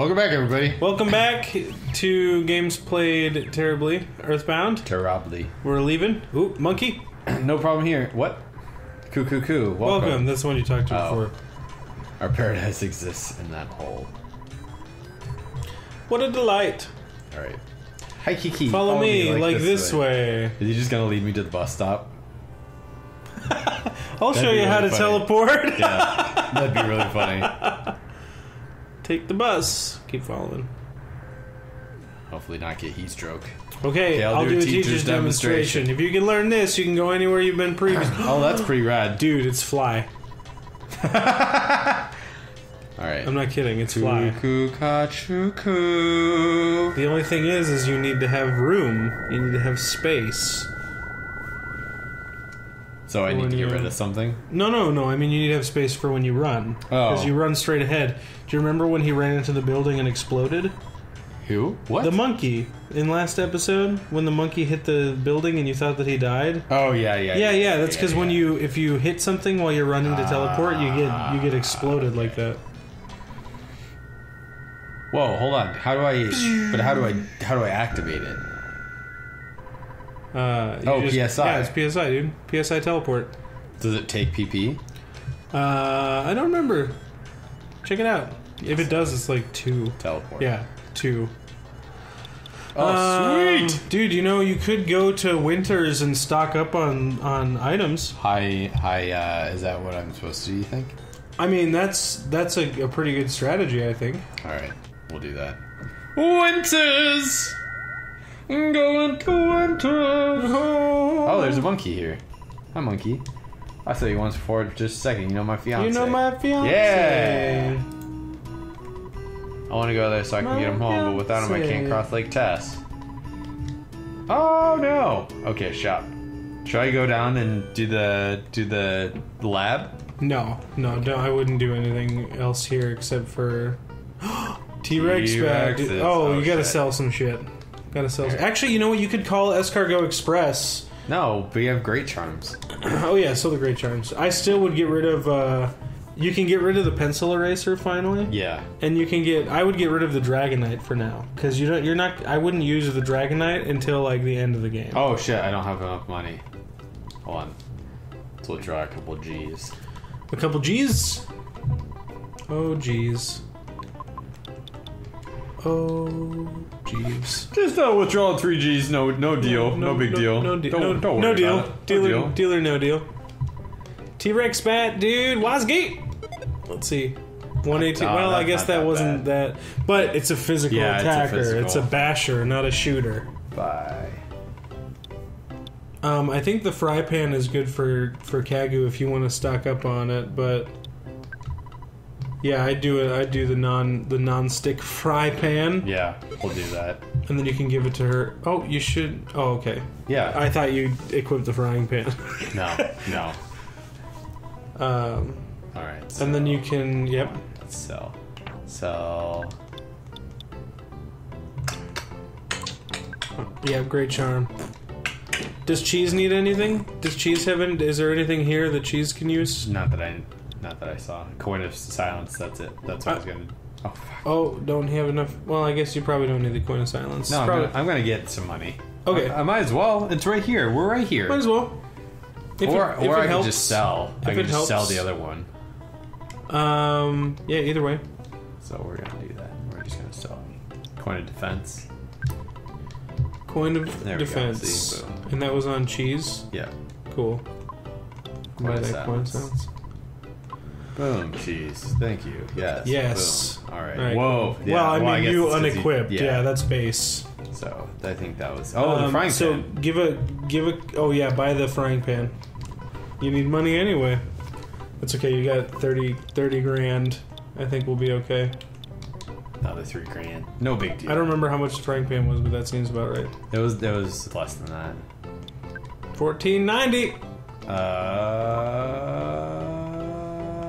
Welcome back, everybody. Welcome back to Games Played Terribly Earthbound. Terribly. We're leaving. Ooh, monkey. No problem here. What? Coo coo coo. Welcome. Welcome. That's the one you talked to Oh. before. Our paradise exists in that hole. What a delight. All right. Hi, Kiki. Follow, me, like, this way. Is he just gonna lead me to the bus stop? I'll That'd show you how to funny. teleport. Yeah, that'd be really funny. Take the bus. Keep following. Hopefully, not get heat stroke. Okay, Okay, I'll, do, a teacher's, demonstration. If you can learn this, you can go anywhere you've been previously. Oh, that's pretty rad. Dude, it's fly. All right. I'm not kidding. It's fly. Cuckoo, ca, cuckoo. The only thing is, is you need to have room. You need to have space. So I need to get you- rid of something. No, no, no. I mean, you need to have space for when you run. Oh. Because you run straight ahead. Do you remember when he ran into the building and exploded? Who? What? The monkey in last episode when the monkey hit the building and you thought that he died. oh yeah, yeah, Yeah, yeah. That's because when yeah. you if you hit something while you're running to teleport, you get you get exploded like that. Whoa, hold on. How do I? But how do I? How do I activate it? Uh, Oh, PSI. Yeah, it's PSI, dude. PSI teleport. Does it take PP? Uh, I don't remember. Check it out. If it does, it's like two. Teleport. Yeah, two. Oh, Um, sweet. dude! You know you could go to Winters and stock up on on items. Hi, hi. Uh, is that what I'm supposed to do? You think? I mean, that's that's a, a pretty good strategy, I think. All right, we'll do that. Winters. I'm going to Winters. Oh, there's a monkey here. Hi, monkey. I saw you once before. Just a second. You know my fiance. You know my fiance. Yeah. I want to go there so I can get him home, but without him, I can't cross Lake Tess. Oh no! Okay, shop. Should I go down and do the do the lab? No, no, no. I wouldn't do anything else here except for T Rex back. Oh, oh, you oh, gotta shit. sell some shit. Gotta sell. Actually, you know what? You could call Escargot Express. No, but you have great charms. oh yeah, still the Great Charms. I still would get rid of. uh You can get rid of the pencil eraser finally. Yeah. And you can get. I would get rid of the Dragonite for now because you don't. You're not. I wouldn't use the Dragonite until like the end of the game. Oh shit! I don't have enough money. Hold on. So we'll draw a couple G's. A couple G's. Oh G's. Oh G's. Just uh, withdraw three G's. No, no deal. No, big deal. No, deal. Don't, no, don't no deal. about it. No Dealer, deal. dealer, no deal. T Rex bat, dude. Wasgate. Let's see. 118. No, well, I guess that, that wasn't that. But it's a physical Yeah, it's a attacker. It's a, basher, not a shooter. Bye. Um, I think the fry pan is good for for Kagu if you want to stock up on it, but yeah, I do it. I do the non the non-stick fry pan, Yeah, we'll do that. and then you can give it to her. Oh, you should. Oh, okay. Yeah. I thought you equipped the frying pan. no, no. um, All right. and then you can. Yep. Sell. Sell. Yeah, great charm. Does cheese need anything? Does cheese have any, Is there anything here that cheese can use? Not that I, not that I saw. Coin of silence. That's it. That's what I was Uh, gonna. Oh, fuck. Oh, don't have enough. Well, I guess you probably don't need the coin of silence. no, I'm probably, gonna, I'm gonna get some money. Okay. I, I might as well. It's right here. We're right here. might as well. If or it, if or it I helps. can just sell. I can just sell the other one. Um. Yeah. Either way. So we're gonna do that. We're just gonna sell coin of defense. Coin of There defense. see, and that was on cheese. Yeah. Cool. Coin of that coin silence. Boom. Cheese. Thank you. Yes. Yes. Boom. All right. All right, Whoa. Yeah, well, I well, mean, you it's 'cause unequipped. yeah. that's base. So I think that was. Oh, the Um, frying so pan. give a give a. Oh yeah, buy the frying pan. You need money anyway. That's okay. You got 30, 30 grand. I think we'll be okay. Another three grand. No big deal. I don't remember how much the frying pan was, but that seems about right. It was. It was less than that. Fourteen ninety. Uh.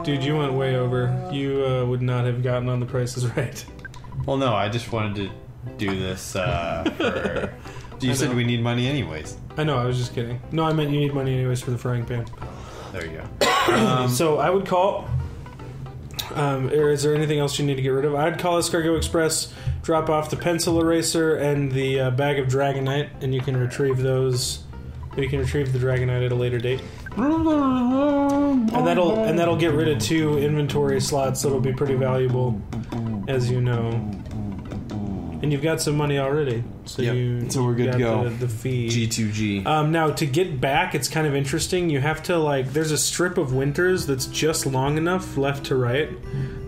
Dude, you went way over. You uh, would not have gotten on the prices right. Well, no. I just wanted to do this uh, for. You I said know. we need money anyways. I know. I was just kidding. No, I meant you need money anyways for the frying pan. There you go. Um, so I would call. Um, is there anything else you need to get rid of? I'd call Escargot Express, drop off the pencil eraser and the uh, bag of Dragonite, and you can retrieve those. You can retrieve the Dragonite at a later date, and that'll and that'll get rid of two inventory slots that'll be pretty valuable, as you know. And you've got some money already, so Yep. you So we're good to go. The, the fee. G2G. Um, now to get back, it's kind of interesting. You have to like, there's a strip of winters that's just long enough left to right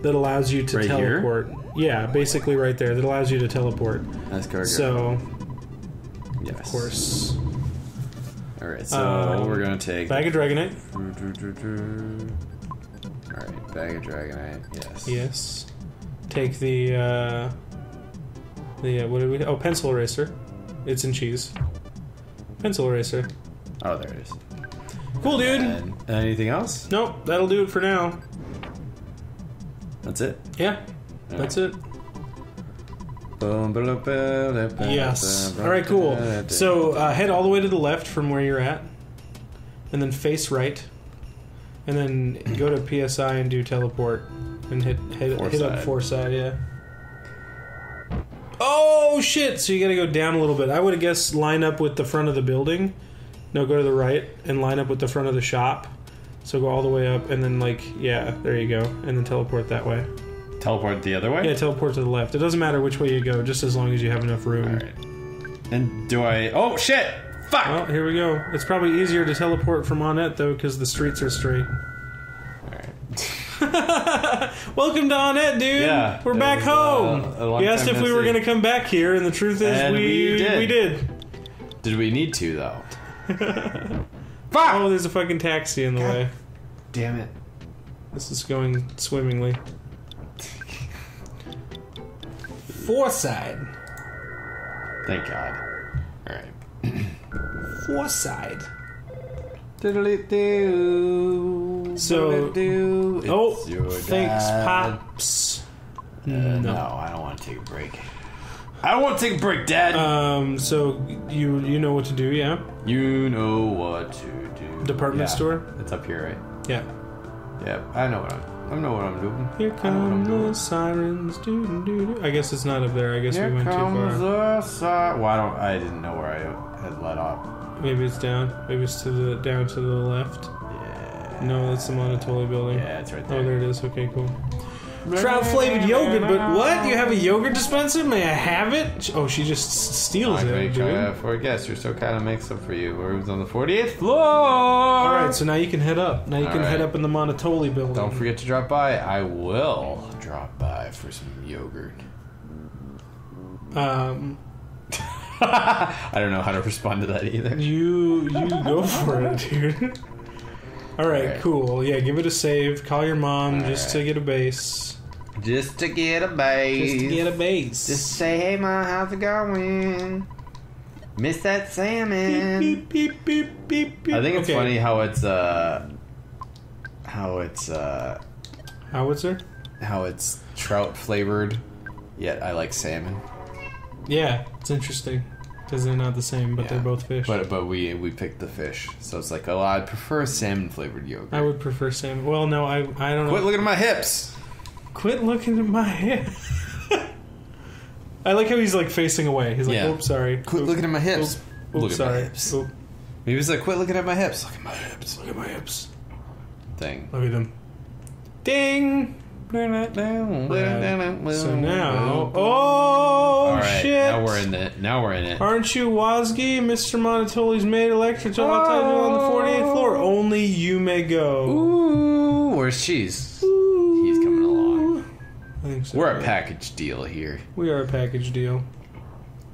that allows you to Right here? teleport. Yeah, basically right there that allows you to teleport. That's cargo. So, yes. of course, All right. So Um, we're gonna take. bag of Dragonite. All right. Bag of Dragonite. Yes. Yes. Take the uh, the uh, what did we? Oh, pencil eraser. It's in cheese. Pencil eraser. Oh, there it is. Cool, dude. And anything else? Nope, that'll do it for now. That's it. Yeah, that's it. Yes. All right, cool. So uh, head all the way to the left from where you're at, and then face right, and then go to PSI and do teleport, and hit hit, hit up Fourside. Yeah. Oh shit! So you got to go down a little bit. I would have guessed line up with the front of the building. No, go to the right and line up with the front of the shop. So go all the way up, and then like yeah, there you go, and then teleport that way. Teleport the other way. Yeah, teleport to the left. It doesn't matter which way you go, just as long as you have enough room. All right. And do I? Oh shit! Fuck! Well, here we go. It's probably easier to teleport from Onett though, because the streets are straight. All right. Welcome to Onett, dude. Yeah, we're back was, home. uh, you asked if we were going to come back here, and the truth is, we we did. we did. Did we need to though? Fuck! Oh, there's a fucking taxi in the way. Damn it! This is going swimmingly. Fourside. Thank God. All right. Fourside. Diddly-doo, So- Oh, thanks, dad. pops. Uh, no. I don't want to take a break. I don't want to take a break, Dad. Um. So you you know what to do, yeah? you know what to do. Department Yeah, store? It's up here, right? Yeah. Yeah, I know what I'm. I don't know what I'm doing. Here come the sirens. Doo, doo, doo. I guess it's not up there. I guess Here we went too comes far. the side. Well, I don't. I didn't know where I had let off. Maybe it's down. Maybe it's to the down to the left. Yeah. No, that's the Monotoli building. Yeah, it's right oh, there. Oh, there it is. Okay, cool. Trout flavored yogurt, but what? You have a yogurt dispenser? May I have it? Oh, she just s- steals I it, make dude. uh, for a guest. Your so kind of makes up for you. Rooms on the 48th floor. All right, so now you can head up. Now you All can head right. up in the Monotoli building. Don't forget to drop by. I will drop by for some yogurt. Um, I don't know how to respond to that either. you you go for it, dude. All right, Alright. cool. Yeah, give it a save. Call your mom just to get a base. Just to get a base. Just to get a base. Just say, hey, mom, how's it going? Miss that salmon. beep, beep, beep, beep, beep. I think it's Okay. funny how it's uh, how it's uh, Howitzer? how it's trout flavored, yet I like salmon. Yeah, it's interesting because they're not the same, but Yeah. they're both fish. But but we we picked the fish, so it's like oh I prefer salmon flavored yogurt. I would prefer salmon. Well, no, I I don't know. Quit looking at my hips. Quit looking at my hair. I like how he's like facing away. He's like, Yeah. "Oops, sorry." Quit Oop, looking at my hips. oop, Look at sorry. my hips. Oop, Maybe he's like quit looking at my hips. Look at my hips. look at my hips. Thing. Look at them. Ding. So now, oh All right, shit! now we're in it. Now we're in it. Aren't you Wazgi? Mr. Monotoli's maid electric on the 48th floor. Only you may go. Ooh, where's cheese? He's coming along. I think so. We're a package deal here. We are a package deal.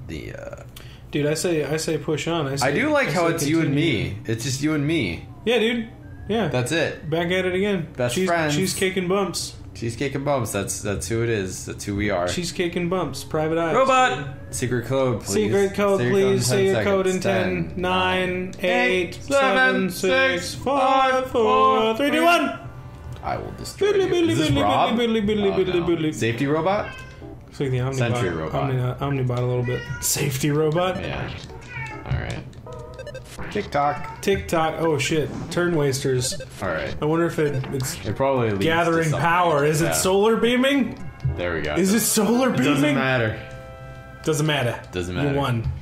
The uh, Dude, I say I say push on. I, say, I do like how say it's you and continue. me. It's just you and me. Yeah, dude. Yeah. That's it. Back at it again. Best Cheese, friends. Cheesecake and bumps. Cheesecake and bumps. That's that's who it is. That's who we are. Cheesecake and bumps. Private eyes. Robot. Secret code, please. Secret code, Secret please. in Say your code in seconds. 10, 9, 8, seven, 7, 6, 5, 4, 3, 2, 1. I will destroy Biddly, you. biddly, Is this biddly, Rob? biddly, biddly, Oh, biddly, no. biddly. Safety robot? Looks like the Omnibot. Sentry robot. Omni, Omnibot a little bit. Safety robot. Yeah. All right. TikTok. TikTok. Oh shit! Turn wasters. All right. I wonder if it, it's It probably gathering power. Is Yeah. it solar beaming? There we go. Is it solar It beaming? doesn't matter. Doesn't matter. Doesn't matter. You won.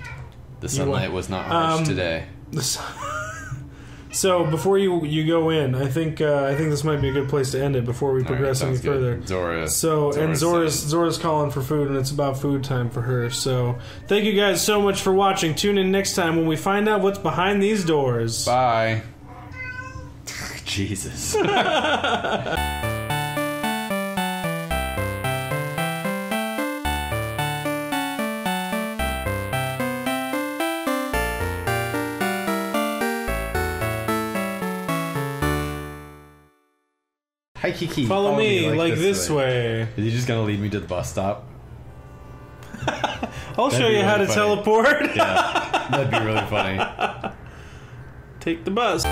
The sunlight was not harsh Um, today. This- so before you you go in, I think uh, I think this might be a good place to end it before we All right, progress any sounds good. further. Zora. So and Zora's saying- Zora's calling for food, and it's about food time for her. So thank you guys so much for watching. Tune in next time when we find out what's behind these doors. Bye. Jesus. Hi Kiki. Follow me like, this way. Is he just gonna lead me to the bus stop? I'll That'd show be you how to funny. teleport. Yeah, that'd be really funny. Take the bus.